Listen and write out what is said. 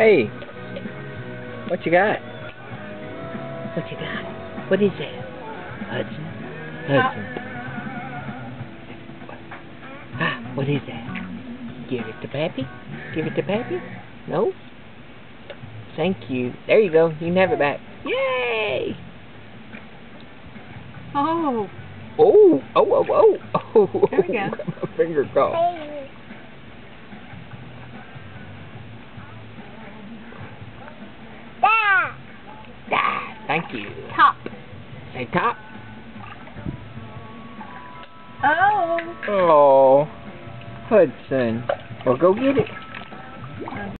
Hey, what you got? What you got? What is that? Hudson? Hudson. Ah, what is that? Give it to Pappy? Give it to Pappy? No? Thank you. There you go. You can have it back. Yay! Oh. Oh, oh, oh, oh. oh. There we go. My finger caught. Thank you. Top. Say top. Oh. Oh, Hudson. Well, go get it.